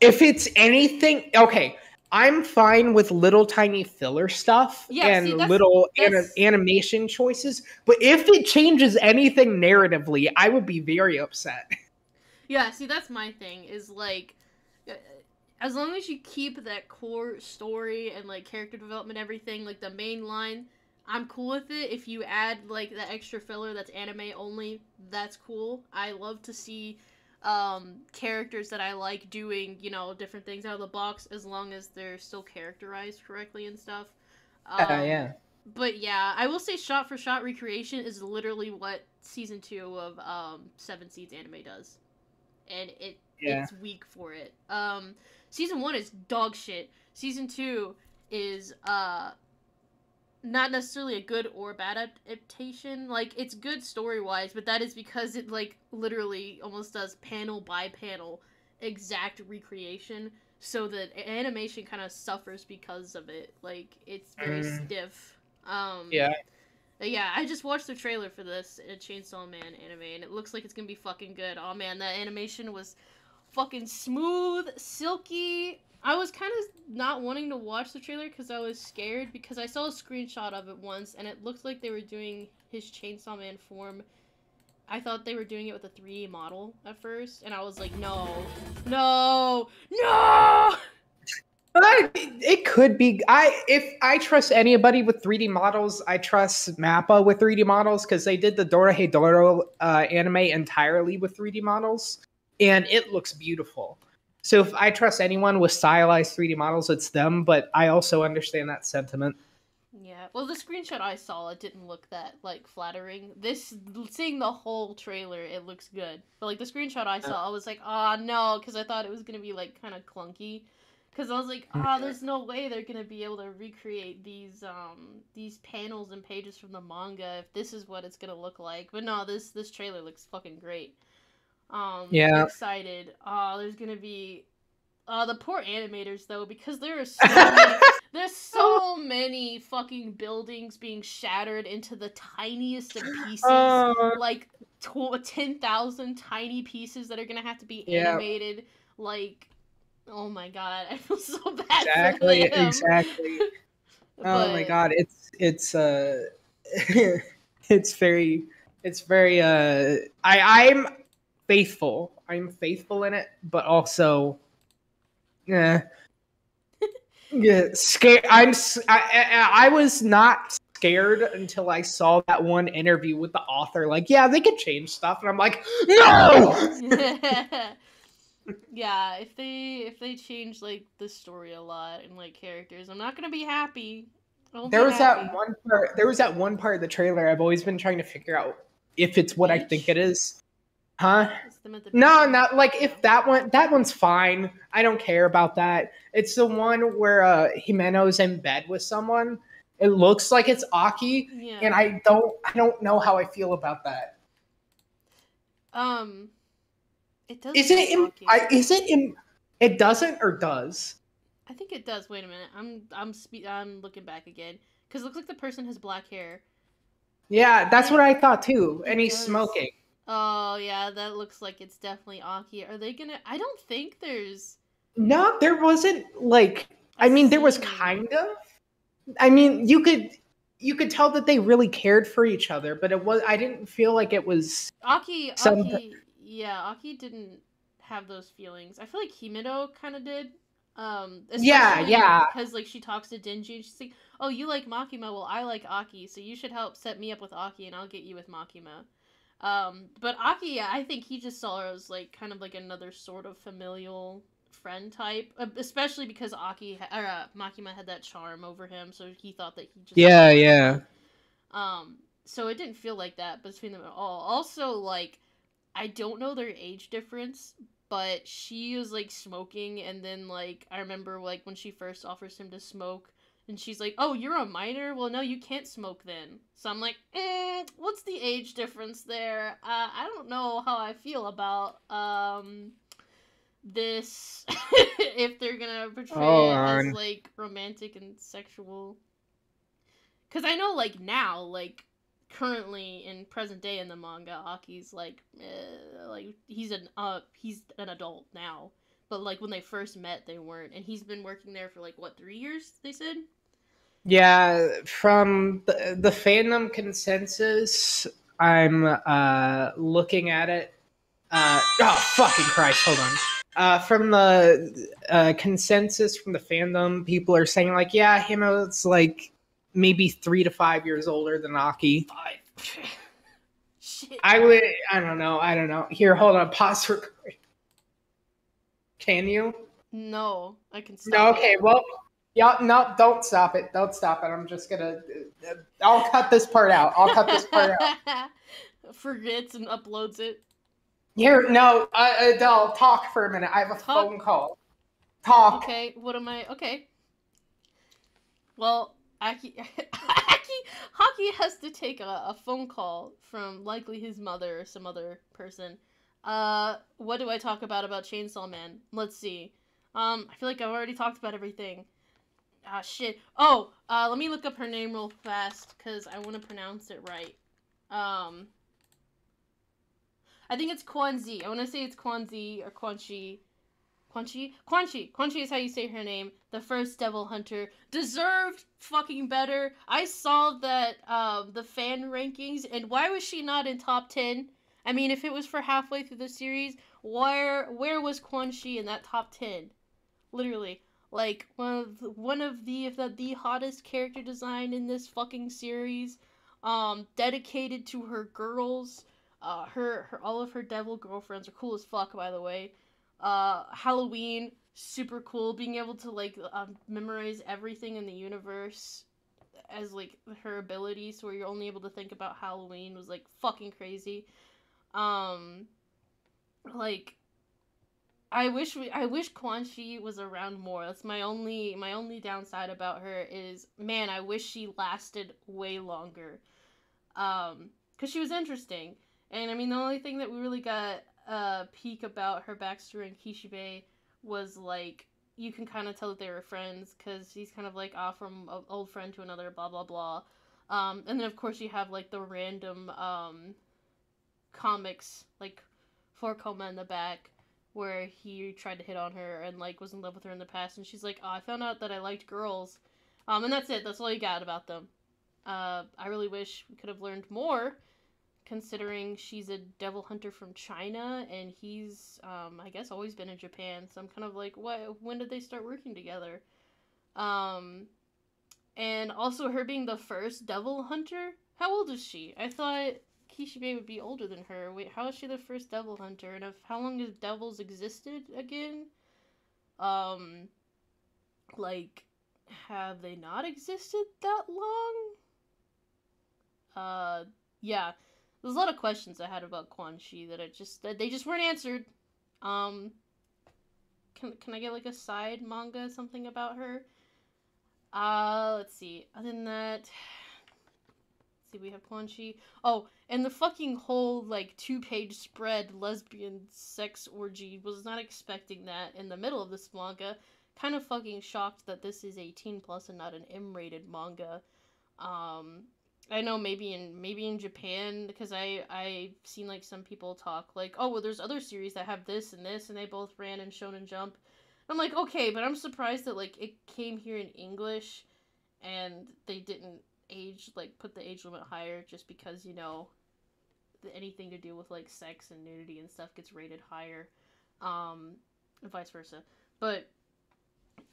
If it's anything, okay, I'm fine with little tiny filler stuff Yeah, and see, that's- little animation choices, but if it changes anything narratively, I would be very upset. Yeah, see, that's my thing. Is like, as long as you keep that core story and like character development, everything like the main line, I'm cool with it. If you add like the extra filler that's anime only, that's cool. I love to see um characters that I like doing, you know, different things out of the box as long as they're still characterized correctly and stuff. Um, Uh, yeah. But yeah, I will say shot for shot recreation is literally what season two of um Seven Seeds anime does. And it Yeah. it's weak for it. Um season one is dog shit. Season two is uh not necessarily a good or bad adaptation. Like it's good story wise, but that is because it like literally almost does panel by panel exact recreation. So the animation kind of suffers because of it. Like it's very Mm. stiff. Um, Yeah. yeah, I just watched the trailer for this Chainsaw Man anime, and it looks like it's gonna be fucking good. Oh man, that animation was fucking smooth, silky. I was kind of not wanting to watch the trailer because I was scared because I saw a screenshot of it once, and it looked like they were doing his Chainsaw Man form I thought they were doing it with a 3D model at first, and I was like, no, no, no. I, it could be. I if I trust anybody with 3D models, I trust Mappa with 3D models because they did the dora Dorohedoro uh, anime entirely with 3D models, and it looks beautiful. So if I trust anyone with stylized 3D models, it's them. But I also understand that sentiment. Yeah. Well, the screenshot I saw, it didn't look that like flattering. This seeing the whole trailer, it looks good. But like the screenshot I saw, I was like, oh no, because I thought it was gonna be like kind of clunky. Because I was like, oh, there's no way they're gonna be able to recreate these um these panels and pages from the manga if this is what it's gonna look like. But no, this this trailer looks fucking great. Um, yeah. excited. Oh, there's gonna be. Uh, the poor animators though, because there are so many, (laughs) there's so many fucking buildings being shattered into the tiniest of pieces, Uh, like tw- ten thousand tiny pieces that are gonna have to be Yeah. animated. Like, oh my god, (laughs) I feel so bad exactly. Exactly. (laughs) Oh my god, it's it's uh it's very it's very uh I I'm faithful. I'm faithful in it, but also eh. (laughs) yeah. Yeah, scared. I'm. I, I, I was not scared until I saw that one interview with the author. Like, yeah, they could change stuff, and I'm like, no. (laughs) yeah, if they if they change like the story a lot and like characters, I'm not gonna be happy. There be was happy. that one part. There was that one part of the trailer. I've always been trying to figure out if it's what I think it is. Huh? It's them at the No, not like if that one. That one's fine. I don't care about that. It's the one where uh Himeno's in bed with someone. It looks like it's Aki, Yeah. and I don't. I don't know how I feel about that. um, it does. Is it? In. I, is it? In, it doesn't or does? I think it does. Wait a minute. I'm I'm spe- I'm looking back again because it looks like the person has black hair. Yeah, that's what I thought too. And he's smoking. Oh yeah, that looks like it's definitely Aki. Are they gonna? I don't think there's. No, there wasn't like I mean there was kind of I mean you could you could tell that they really cared for each other, but it was I didn't feel like it was Aki, Some- Aki, yeah, Aki didn't have those feelings. I feel like Himeno kind of did. Um, Yeah, yeah. Because like she talks to Denji, and she's like, "Oh, you like Makima? Well, I like Aki, so you should help set me up with Aki, and I'll get you with Makima." Um, but Aki, I think he just saw her as like kind of like another sort of familial friend type, uh, especially because Aki ha- or uh, Makima had that charm over him, so he thought that he just Yeah, yeah. um, so it didn't feel like that between them at all. Also, like, I don't know their age difference, but she was like smoking, and then like I remember like when she first offers him to smoke, and she's like, "Oh, you're a minor? Well, no, you can't smoke then." So I'm like, mm, "What's the age difference there?" Uh, I don't know how I feel about um this (laughs) if they're gonna portray Hold it as like romantic and sexual because I know, like now, like currently in present day in the manga, Aki's like, uh, like he's an uh he's an adult now. But like when they first met, they weren't, and he's been working there for like what three years? They said. Yeah, from the, the fandom consensus, I'm uh looking at it. Uh oh fucking Christ, hold on. Uh from the uh consensus from the fandom, people are saying like, yeah, Himo's like maybe three to five years older than Aki. Five. Shit. I would I don't know, I don't know. Here, hold on, pause recording. Can you? No, I can stop. No, it. okay, well, yeah, no, don't stop it. Don't stop it. I'm just gonna. I'll cut this part out. I'll cut this part out. (laughs) Forgets and uploads it. Here, no, uh, Adelle, talk for a minute. I have a Talk. phone call. Talk. Okay, what am I? Okay. Well, Aki, (laughs) Aki, Hawkie has to take a, a phone call from likely his mother or some other person. Uh, what do I talk about about Chainsaw Man? Let's see. Um, I feel like I've already talked about everything. Ah, shit. Oh, uh, let me look up her name real fast because I want to pronounce it right. Um, I think it's Kwanzi. I want to say it's Kwanzi or Kwanchi. Quanxi? Quan Chi. Quanxi is how you say her name. The first Devil Hunter. Deserved fucking better. I saw that, um, the fan rankings, and why was she not in top 10? I mean, if it was for halfway through the series, where where was Quanxi in that top ten? Literally, like one of the, one of the if the hottest character design in this fucking series. Um, dedicated to her girls. Uh, her her all of her devil girlfriends are cool as fuck, by the way. Uh, Halloween super cool. Being able to like um, memorize everything in the universe as like her abilities, where you're only able to think about Halloween was like fucking crazy. Um, like I wish we I wish Quanxi was around more. That's my only my only downside about her is man, I wish she lasted way longer. Um cuz she was interesting. And I mean the only thing that we really got a peek about her backstory in Kishibe was like you can kind of tell that they were friends cuz he's kind of like off from an old friend to another blah blah blah. Um and then of course you have like the random um comics like four-koma in the back where he tried to hit on her and like was in love with her in the past and she's like oh i found out that i liked girls. Um and that's it. That's all you got about them. Uh i really wish we could have learned more considering she's a devil hunter from china and he's um i guess always been in japan. So i'm kind of like what when did they start working together? Um and also her being the first devil hunter? How old is she? I thought Kishibe would be older than her. Wait, how is she the first devil hunter? And if how long has devils existed again? Um like have they not existed that long? Uh yeah. There's a lot of questions I had about Quanxi that I just that they just weren't answered. Um can can I get like a side manga something about her? Uh let's see. Other than that see, we have Quanxi. Oh, and the fucking whole, like, two page spread lesbian sex orgy was not expecting that in the middle of this manga. Kind of fucking shocked that this is 18 plus and not an M rated manga. Um, I know maybe in maybe in Japan because I I've seen like some people talk like oh well there's other series that have this and this and they both ran in Shonen Jump. I'm like okay, but I'm surprised that like it came here in English and they didn't age like put the age limit higher just because you know anything to do with like sex and nudity and stuff gets rated higher um and vice versa. But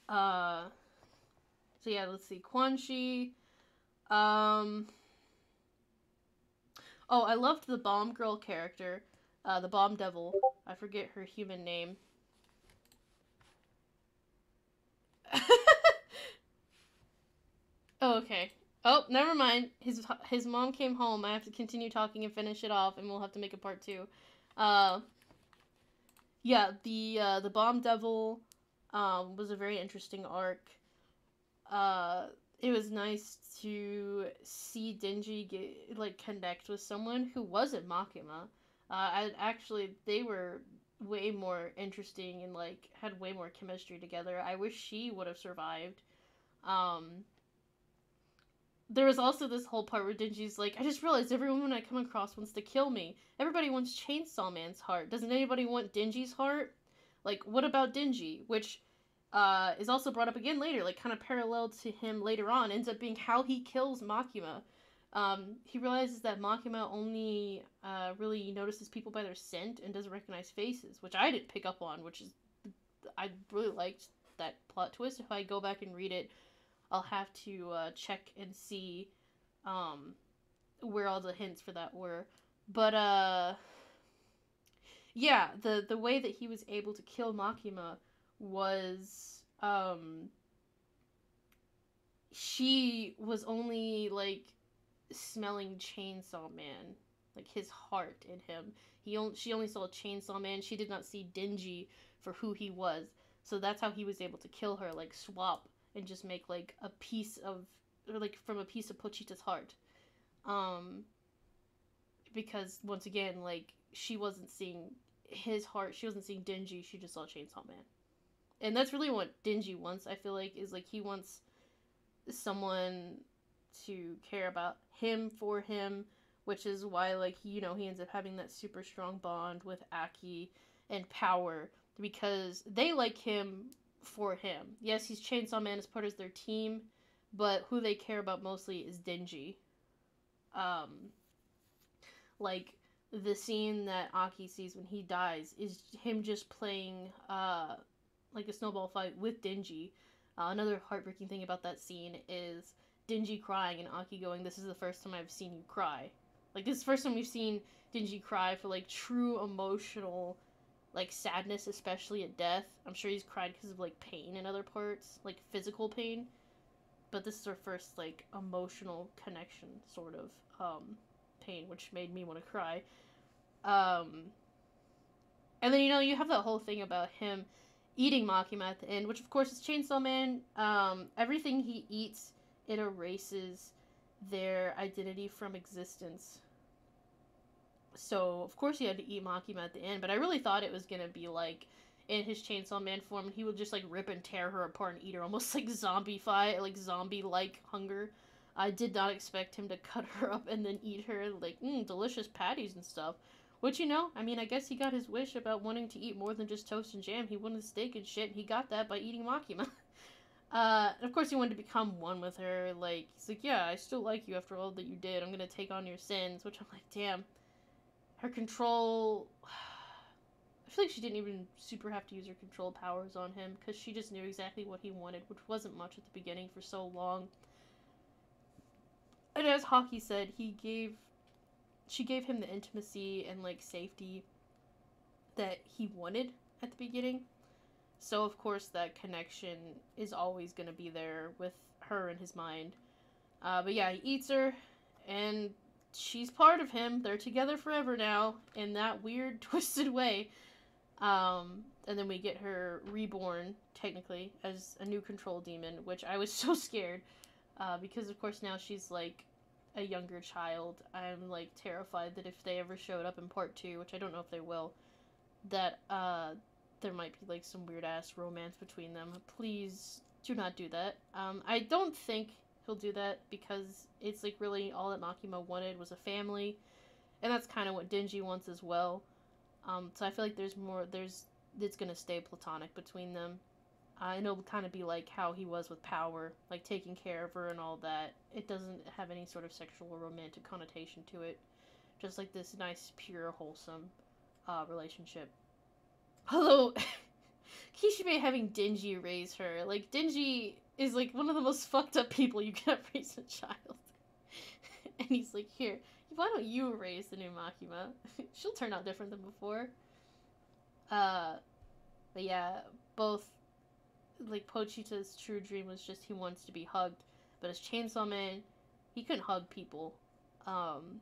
uh so yeah let's see. Quanxi um oh i loved the bomb girl character uh the bomb devil. I forget her human name. (laughs) Oh, okay Oh, never mind. His his mom came home. I have to continue talking and finish it off, and we'll have to make a part two. Uh, yeah, the uh, the bomb devil um, was a very interesting arc. Uh, it was nice to see Denji get like connect with someone who wasn't Makima. Uh, I actually they were way more interesting and like had way more chemistry together. I wish she would have survived. Um, there was also this whole part where Denji's like, I just realized every woman I come across wants to kill me. Everybody wants Chainsaw Man's heart. Doesn't anybody want Denji's heart? Like, what about Denji? Which uh, is also brought up again later, like kind of parallel to him later on, ends up being how he kills Makima. Um, he realizes that Makima only uh, really notices people by their scent and doesn't recognize faces, which I didn't pick up on, which is I really liked that plot twist. If I go back and read it, I'll have to uh, check and see um, where all the hints for that were. But uh, yeah, the the way that he was able to kill Makima was um, she was only like smelling Chainsaw Man, like his heart in him. He only, she only saw Chainsaw Man. She did not see Denji for who he was. So that's how he was able to kill her, like swap and just make like a piece of or like from a piece of Pochita's heart. Um because once again, like she wasn't seeing his heart, she wasn't seeing Denji, she just saw Chainsaw Man. And that's really what Denji wants, I feel like, is like he wants someone to care about him for him, which is why like you know he ends up having that super strong bond with Aki and Power because they like him for him. Yes, he's Chainsaw Man as part of their team, but who they care about mostly is Denji. Um, like the scene that Aki sees when he dies is him just playing uh like a snowball fight with Denji. Uh, another heartbreaking thing about that scene is Denji crying and Aki going, "This is the first time I've seen you cry." Like this is the first time we've seen Denji cry for like true emotional like sadness, especially at death. I'm sure he's cried because of like pain in other parts, like physical pain. But this is our first like emotional connection, sort of um, pain, which made me want to cry. Um, and then you know you have that whole thing about him eating Makima at the end, which of course is Chainsaw Man. Um, everything he eats it erases their identity from existence so of course he had to eat Makima at the end, but I really thought it was gonna be like in his Chainsaw Man form, and he would just like rip and tear her apart and eat her, almost like zombie fight, like zombie like hunger. I did not expect him to cut her up and then eat her like mm, delicious patties and stuff. Which you know, I mean, I guess he got his wish about wanting to eat more than just toast and jam. He wanted steak and shit, and he got that by eating Makima. (laughs) uh, and of course, he wanted to become one with her. Like he's like, yeah, I still like you after all that you did. I'm gonna take on your sins. Which I'm like, damn her control. (sighs) I feel like she didn't even super have to use her control powers on him because she just knew exactly what he wanted, which wasn't much at the beginning for so long. And as Hawkie said, he gave. She gave him the intimacy and like safety that he wanted at the beginning. So, of course, that connection is always going to be there with her in his mind. Uh, but yeah, he eats her, and she's part of him. They're together forever now in that weird, (laughs) twisted way. Um, and then we get her reborn, technically, as a new control demon, which I was (laughs) so scared. Uh, because, of course, now she's like a younger child. I'm like terrified that if they ever showed up in part two, which I don't know if they will, that uh, there might be like some weird ass romance between them. Please do not do that. Um, I don't think he'll do that because it's like really all that Makima wanted was a family, and that's kind of what Denji wants as well. Um, so I feel like there's more. There's it's gonna stay platonic between them. Uh, and it'll kind of be like how he was with Power, like taking care of her and all that. It doesn't have any sort of sexual or romantic connotation to it. Just like this nice, pure, wholesome uh, relationship. (laughs) Although, Kishibe having Denji raise her, like, Denji is like one of the most (laughs) fucked up people you can (laughs) raise a child. (laughs) and he's like, here, why don't you raise the new Makima? She'll turn out different than before. Uh, but yeah, both, like, Pochita's true dream was just he wants to be hugged. But as Chainsaw Man, he couldn't hug people. Um,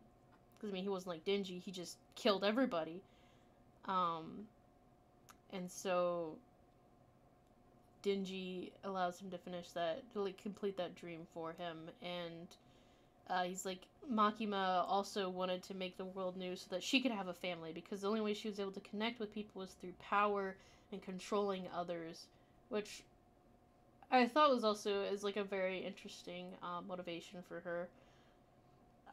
because, I mean, he wasn't like Denji. he just killed everybody. Um, and so Denji allows him to finish that, to like complete that dream for him, and uh, he's like Makima also wanted to make the world new so that she could have a family because the only way she was able to connect with people was through power and controlling others, which I thought was also is like a very interesting uh, motivation for her.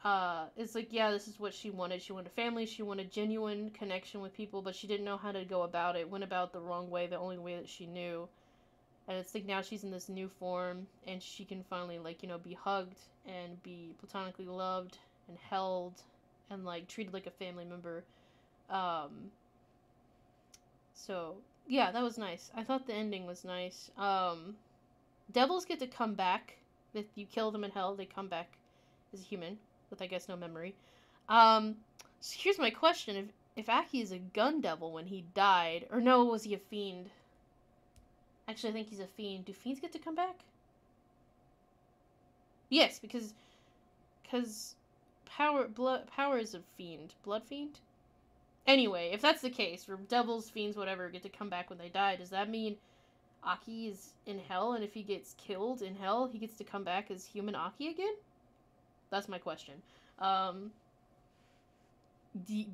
Uh, it's like yeah, this is what she wanted. She wanted a family. She wanted genuine connection with people, but she didn't know how to go about it. Went about the wrong way, the only way that she knew and it's like now she's in this new form and she can finally like you know be hugged and be platonically loved and held and like treated like a family member um so yeah that was nice i thought the ending was nice um devils get to come back if you kill them in hell they come back as a human with i guess no memory um so here's my question if if aki is a gun devil when he died or no was he a fiend Actually, I think he's a fiend. Do fiends get to come back? Yes, because because power blood power is a fiend, blood fiend. Anyway, if that's the case, where devils, fiends, whatever, get to come back when they die, does that mean Aki is in hell, and if he gets killed in hell, he gets to come back as human Aki again? That's my question. Um,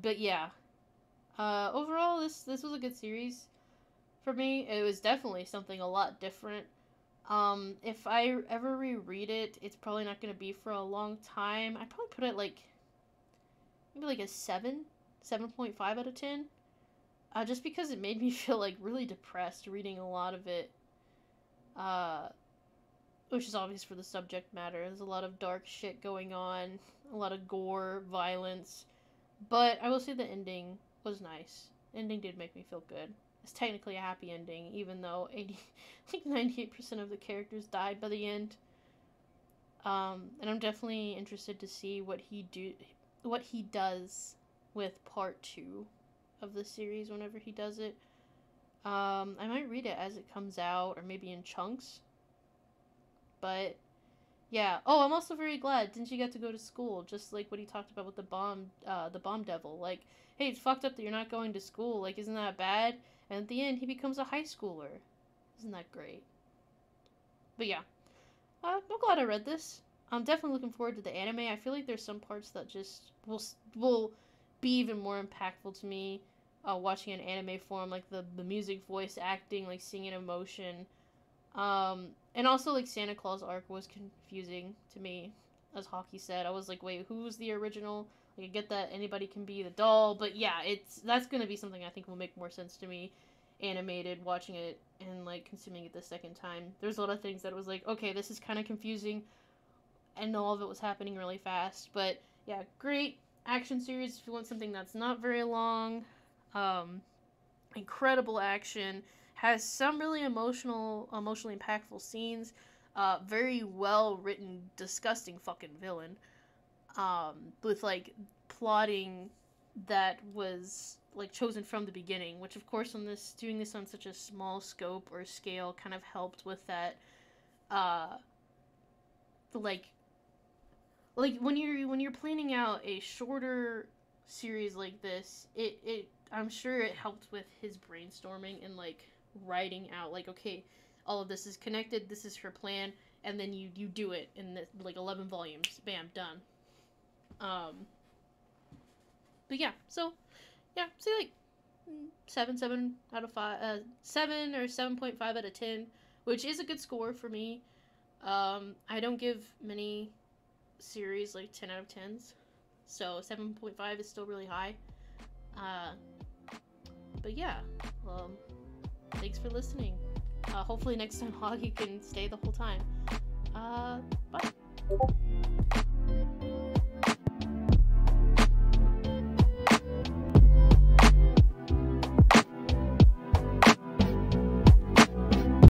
but yeah, uh, overall, this this was a good series for me. It was definitely something a lot different. Um, if I ever reread it, it's probably not going to be for a long time. I'd probably put it like maybe like a 7, 7.5 out of 10. Uh, just because it made me (laughs) feel like really depressed reading a lot of it. Uh, which is obvious for the subject matter. There's a lot of dark shit going on, a lot of gore, violence, But I will say the ending was nice. Ending did make me feel good. It's technically a happy ending, even though 80, (laughs) like 98% of the characters died by the end. Um, and I'm definitely interested to see what he do, what he does with part two of the series whenever he does it. Um, I might read it as it comes out, or maybe in chunks. But yeah. Oh, I'm also very glad. Didn't you get to go to school? Just like what he talked about with the bomb, uh, the bomb devil. Like, hey, it's fucked up that you're not going to school. Like, isn't that bad? And at the end, he becomes a high schooler. Isn't that great? But yeah, uh, I'm glad I read this. I'm definitely looking forward to the anime. I feel like there's some parts that just will will be even more impactful to me uh, watching an anime form, like the the music, voice acting, like seeing an emotion. Um, and also, like, Santa Claus arc was confusing to me. As Hawkie said, I was like, wait, who's the original? Like, I get that anybody can be the doll, but yeah, it's that's gonna be something I think will make more sense to me, animated, watching it and like consuming it the second time. There's a lot of things that was like, okay, this is kind of confusing, and all of it was happening really fast. But yeah, great action series if you want something that's not very long. Um, incredible action has some really emotional, emotionally impactful scenes. Uh, very well written, disgusting fucking villain. Um, with like plotting that was like chosen from the beginning, which of course on this doing this on such a small scope or scale kind of helped with that uh like like when you're when you're planning out a shorter series like this, it it I'm sure it helped with his brainstorming and like writing out like okay all of this is connected this is her plan and then you you do it in the, like 11 volumes. Bam done. Um but yeah so yeah say like seven seven out of five uh seven or 7.5 out of 10 which is a good score for me. Um i don't give many series like 10 out of 10s so 7.5 is still really high. Uh but yeah um thanks for listening. Uh, hopefully next time (laughs) Hawkie can stay the whole time. Uh, bye.